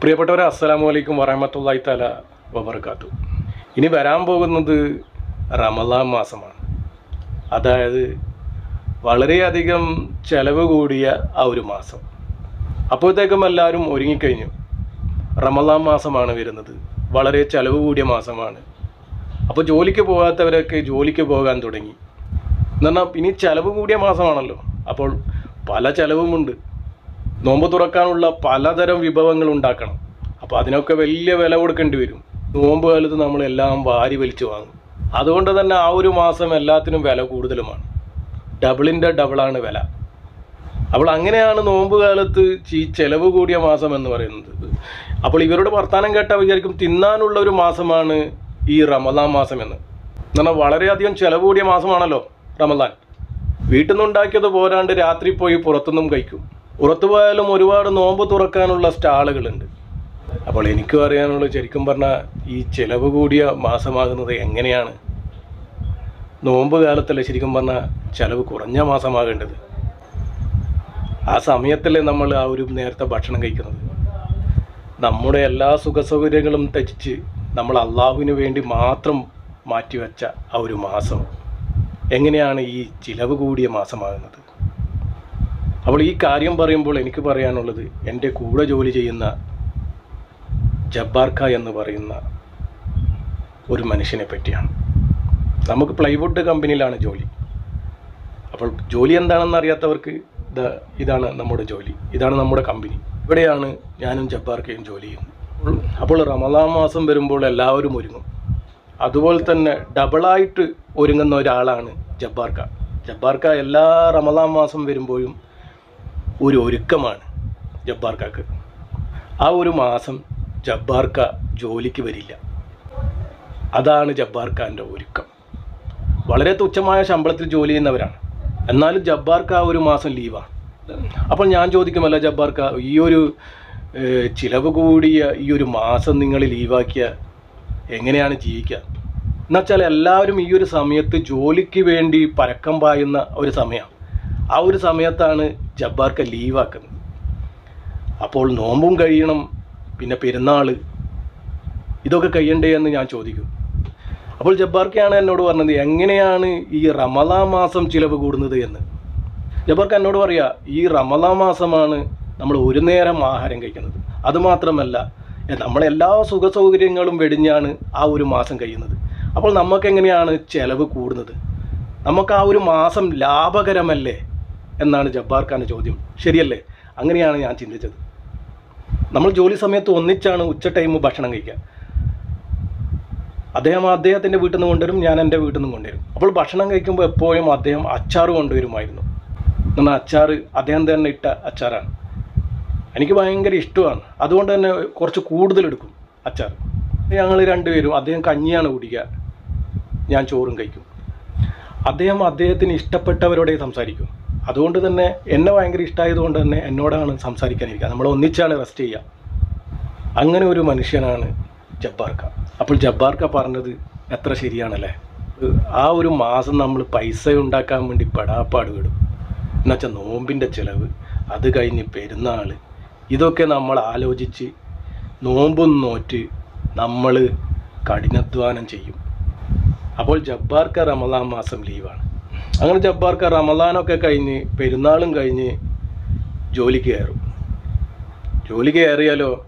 പ്രിയപ്പെട്ടവരെ അസ്സലാമു അലൈക്കും വറഹമത്തല്ലായി തല വബർക്കാത്തു ഇനി വരാൻ പോകുന്നത് റമദാൻ മാസമാണ്. അതായത് വളരെയധികം ചെലവ് കൂടിയ ആ ഒരു മാസം. അപ്പോഴത്തേക്കും എല്ലാവരും ഒരുങ്ങിക്കഴിഞ്ഞു. റമദാൻ മാസമാണ് വരുന്നത്. വളരെ ചെലവ് കൂടിയ മാസമാണ്. അപ്പോൾ ജോലിക്ക് പോകാത്തവരൊക്കെ ജോലിക്ക് പോകാൻ തുടങ്ങി. എന്ന് പറഞ്ഞാൽ ഇനി ചെലവ് കൂടിയ മാസമാണല്ലോ. അപ്പോൾ പല ചെലവുമുണ്ട്. നോമ്പ് തുറക്കാനുള്ള പലതരം വിഭവങ്ങൾ ഉണ്ടാക്കണം. അപ്പോൾ അതിനൊക്കെ വലിയ വില കൊടുക്കേണ്ടി വരും. നോമ്പ് കാലത്ത് നമ്മളെല്ലാം വാരി വലിച്ചു വാങ്ങും. അതുകൊണ്ട് തന്നെ ആ ഒരു മാസം എല്ലാത്തിനും വില കൂടുതലുമാണ്. ഡബിളിന്റെ ഡബിളാണ് വില. അപ്പോൾ അങ്ങനെയാണ് നോമ്പ് കാലത്ത് ഈ ചെലവ് കൂടിയ മാസം എന്ന് പറയുന്നത്. അപ്പോൾ ഇവരുടെ വർത്തമാനം കേട്ടാൽ വിചാരിക്കും തിന്നാനുള്ള ഒരു മാസമാണ് ഈ റമദാൻ മാസം എന്ന്. എന്നാൽ വളരെയധികം ചെലവ് കൂടിയ മാസമാണല്ലോ റമദാൻ. വീട്ടിൽ നിന്നുണ്ടാക്കിയത് പോരാണ്ട് രാത്രി പോയി പുറത്തുനിന്നും കഴിക്കും. പുറത്തു പോയാലും ഒരുപാട് നോമ്പ് തുറക്കാനുള്ള സ്റ്റാളുകളുണ്ട്. അപ്പോൾ എനിക്കും അറിയാനുള്ളത് ശരിക്കും പറഞ്ഞാൽ ഈ ചിലവ് കൂടിയ മാസമാകുന്നത് എങ്ങനെയാണ്? നോമ്പ് കാലത്തല്ലേ ശരിക്കും പറഞ്ഞാൽ ചിലവ് കുറഞ്ഞ മാസമാകേണ്ടത്? ആ സമയത്തല്ലേ നമ്മൾ ആ ഒരു നേരത്തെ ഭക്ഷണം കഴിക്കുന്നത്? നമ്മുടെ എല്ലാ സുഖസൗകര്യങ്ങളും ത്യജിച്ച് നമ്മൾ അള്ളാഹുവിന് വേണ്ടി മാത്രം മാറ്റിവെച്ച ആ ഒരു മാസം എങ്ങനെയാണ് ഈ ചിലവ് കൂടിയ മാസമാകുന്നത്? അപ്പോൾ ഈ കാര്യം പറയുമ്പോൾ എനിക്ക് പറയാനുള്ളത് എന്റെ കൂടെ ജോലി ചെയ്യുന്ന ജബ്ബാർക്ക എന്ന് പറയുന്ന ഒരു മനുഷ്യനെ പറ്റിയാണ്. നമുക്ക് പ്ലൈവുഡ് കമ്പനിയിലാണ് ജോലി. അപ്പോൾ ജോലി എന്താണെന്ന് അറിയാത്തവർക്ക് ഇത് ഇതാണ് നമ്മുടെ ജോലി. ഇതാണ് നമ്മുടെ കമ്പനി. ഇവിടെയാണ് ഞാനും ജബ്ബാർക്കയും ജോലി ചെയ്യുന്നത്. അപ്പോൾ റമദാൻ മാസം വരുമ്പോൾ എല്ലാവരും ഒരുങ്ങും. അതുപോലെ തന്നെ ഡബിളായിട്ട് ഒരുങ്ങുന്ന ഒരാളാണ് ജബ്ബാർക്ക. ജബ്ബാർക്ക എല്ലാ റമദാൻ മാസം വരുമ്പോഴും ഒരു ഒരുക്കമാണ് ജബ്ബാർക്കാക്ക്. ആ ഒരു മാസം ജബ്ബാർക്ക ജോലിക്ക് വരില്ല. അതാണ് ജബ്ബാർക്കാന്റെ ഒരുക്കം. വളരെ തുച്ഛമായ ശമ്പളത്തിൽ ജോലി ചെയ്യുന്നവരാണ്. എന്നാലും ജബ്ബാർക്ക് ആ ഒരു മാസം ലീവാണ് അപ്പോൾ ഞാൻ ചോദിക്കുമല്ല ജബ്ബാർക്ക ഈ ഒരു ചിലവ് കൂടിയ ഈ ഒരു മാസം നിങ്ങൾ ലീവാക്കിയ എങ്ങനെയാണ് ജീവിക്കുക? എന്നുവെച്ചാൽ എല്ലാവരും ഈ ഒരു സമയത്ത് ജോലിക്ക് വേണ്ടി പരക്കം പായുന്ന ഒരു സമയമാണ്. ആ ഒരു സമയത്താണ് ജബ്ബാർക്ക ലീവാക്കുന്നത്. അപ്പോൾ നോമ്പും കഴിയണം പിന്നെ പെരുന്നാൾ ഇതൊക്കെ കഴിയണ്ടേ എന്ന് ഞാൻ ചോദിക്കും. അപ്പോൾ ജബ്ബാർക്കയാണ് എന്നോട് പറഞ്ഞത് എങ്ങനെയാണ് ഈ റമദാ മാസം ചിലവ് കൂടുന്നത് എന്ന്? ജബ്ബാർക്ക് എന്നോട് പറയാ ഈ റമദാ മാസമാണ് നമ്മൾ ഒരു നേരം ആഹാരം കഴിക്കുന്നത്. അതുമാത്രമല്ല നമ്മളെല്ലാ സുഖ സൗകര്യങ്ങളും വെടിഞ്ഞാണ് ആ ഒരു മാസം കഴിയുന്നത്. അപ്പോൾ നമുക്ക് എങ്ങനെയാണ് ചിലവ് കൂടുന്നത്? നമുക്ക് ആ ഒരു മാസം ലാഭകരമല്ലേ? എന്നാണ് ജബ്ബാർ ഖാന്റെ ചോദ്യം. ശരിയല്ലേ? അങ്ങനെയാണ് ഞാൻ ചിന്തിച്ചത്. നമ്മൾ ജോലി സമയത്ത് ഒന്നിച്ചാണ് ഉച്ച ടൈം ഭക്ഷണം കഴിക്കുക. അദ്ദേഹം അദ്ദേഹത്തിന്റെ വീട്ടിൽ നിന്ന് കൊണ്ടുവരും ഞാൻ എന്റെ വീട്ടിൽ നിന്ന് കൊണ്ടുവരും. അപ്പോൾ ഭക്ഷണം കഴിക്കുമ്പോൾ എപ്പോഴും അദ്ദേഹം അച്ചാർ കൊണ്ടുവരുമായിരുന്നു. എന്നാൽ അച്ചാർ അദ്ദേഹം തന്നെ ഇട്ട അച്ചാറാണ്. എനിക്ക് ഭയങ്കര ഇഷ്ടമാണ്. അതുകൊണ്ട് തന്നെ കുറച്ച് കൂടുതലെടുക്കും അച്ചാർ. ഞങ്ങൾ രണ്ടുപേരും അദ്ദേഹം കഞ്ഞിയാണ് കുടിക്കുക. ഞാൻ ചോറും കഴിക്കും. അദ്ദേഹം അദ്ദേഹത്തിന് ഇഷ്ടപ്പെട്ടവരോടെ സംസാരിക്കും. അതുകൊണ്ട് തന്നെ എന്നെ ഭയങ്കര ഇഷ്ടമായതുകൊണ്ട് തന്നെ എന്നോടാണ് സംസാരിക്കാനിരിക്കുക. നമ്മൾ ഒന്നിച്ചാണ് റെസ്റ്റ് ചെയ്യുക. അങ്ങനെ ഒരു മനുഷ്യനാണ് ജബ്ബാർക്ക. അപ്പോൾ ജബ്ബാർക്ക പറഞ്ഞത് എത്ര ശരിയാണല്ലേ? ആ ഒരു മാസം നമ്മൾ പൈസ ഉണ്ടാക്കാൻ വേണ്ടി പെടാപ്പാട് വിടും എന്നുവെച്ചാൽ നോമ്പിന്റെ ചിലവ് അത് കഴിഞ്ഞ് പെരുന്നാൾ ഇതൊക്കെ നമ്മൾ ആലോചിച്ച് നോമ്പും നോറ്റ് നമ്മൾ കഠിനാധ്വാനം ചെയ്യും. അപ്പോൾ ജബ്ബാർക്ക റമദാൻ മാസം ലീവാണ് അങ്ങനെ ജബ്ബാർക്ക റമദാനൊക്കെ കഴിഞ്ഞ് പെരുന്നാളും കഴിഞ്ഞ് ജോലിക്ക് കയറും. ജോലി കയറിയാലോ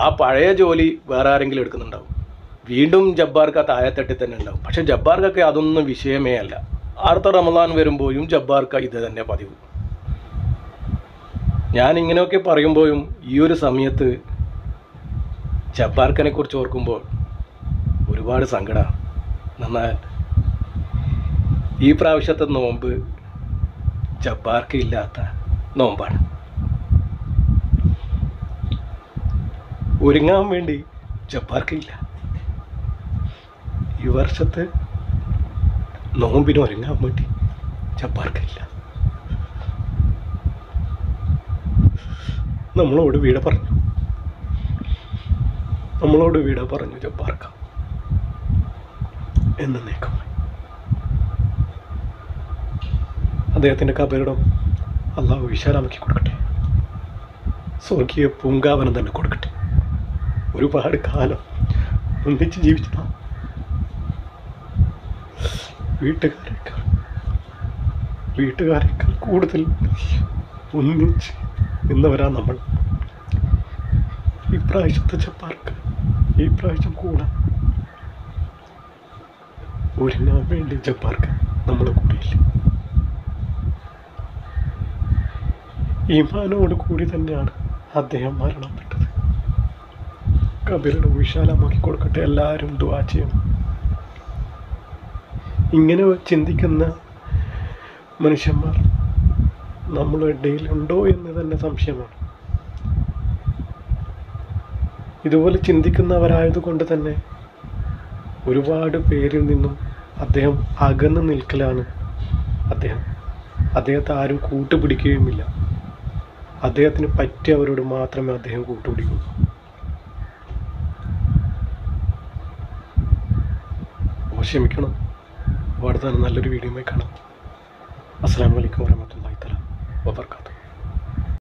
ആ പഴയ ജോലി വേറെ ആരെങ്കിലും എടുക്കുന്നുണ്ടാവും. വീണ്ടും ജബ്ബാർക്ക് ആ താഴെത്തട്ടിൽ തന്നെ ഉണ്ടാവും. പക്ഷെ ജബ്ബാർക്കൊക്കെ അതൊന്നും വിഷയമേ അല്ല. അടുത്ത റമദാൻ വരുമ്പോഴും ജബ്ബാർക്ക് ഇത് തന്നെ പതിവ്. ഞാൻ ഇങ്ങനെയൊക്കെ പറയുമ്പോഴും ഈ ഒരു സമയത്ത് ജബ്ബാർക്കനെ കുറിച്ച് ഓർക്കുമ്പോൾ ഒരുപാട് സങ്കടമാണ് എന്നാൽ ഈ പ്രാവശ്യത്തെ നോമ്പ് ജബ്ബാർക്ക് ഇല്ലാത്ത നോമ്പാണ്. ഒരുങ്ങാൻ വേണ്ടി ജബ്ബാർക്കില്ല ഈ വർഷത്തെ നോമ്പിന് ഒരുങ്ങാൻ വേണ്ടി ജബ്ബാർക്കില്ല നമ്മളോട് വീട പറഞ്ഞു. നമ്മളോട് വീട പറഞ്ഞു ജബ്ബാർക്ക. എന്നേക്കും അദ്ദേഹത്തിന്റെ കബരിടം അള്ളാഹു വിശാലമാക്കി കൊടുക്കട്ടെ. സ്വർഗീയ പൂങ്കാവനം തന്നെ കൊടുക്കട്ടെ. ഒരുപാട് കാലം ഒന്നിച്ച് ജീവിച്ചതാ വീട്ടുകാരേക്കാൾ വീട്ടുകാരേക്കാൾ കൂടുതൽ ഒന്നിച്ച് നിന്നവരാ നമ്മൾ. ഈ പ്രാവശ്യത്തെ ജപ്പാർക്ക് ഈ പ്രാവശ്യം കൂടാം ഒരുങ്ങാൻ വേണ്ടി ജപ്പാർക്ക് നമ്മളെ കൂടിയില്ല. ഈമാനോട് കൂടി തന്നെയാണ് അദ്ദേഹം മരണപ്പെട്ടത്. കബീറിനെ വിശാലമാക്കി കൊടുക്കട്ടെ എല്ലാവരും ദുവാ ചെയ്യണം ഇങ്ങനെ ചിന്തിക്കുന്ന മനുഷ്യന്മാർ നമ്മുടെ ഇടയിൽ ഉണ്ടോ എന്ന് തന്നെ സംശയമാണ്. ഇതുപോലെ ചിന്തിക്കുന്നവരായതുകൊണ്ട് തന്നെ ഒരുപാട് പേരിൽ നിന്നും അദ്ദേഹം അകന്നു നിൽക്കലാണ് അദ്ദേഹം. അദ്ദേഹത്തെ ആരും കൂട്ടുപിടിക്കുകയുമില്ല. അദ്ദേഹത്തിന് പറ്റിയവരോട് മാത്രമേ അദ്ദേഹം കൂട്ടുപിടിക്കൂ. അപ്പോൾ ക്ഷമിക്കണം. അടുത്ത നല്ലൊരു വീഡിയോയുമായി കാണാം. അസ്സാം വലൈക്കും വറഹ്മത്തുള്ളാഹി തല വബർക്കാത്തു.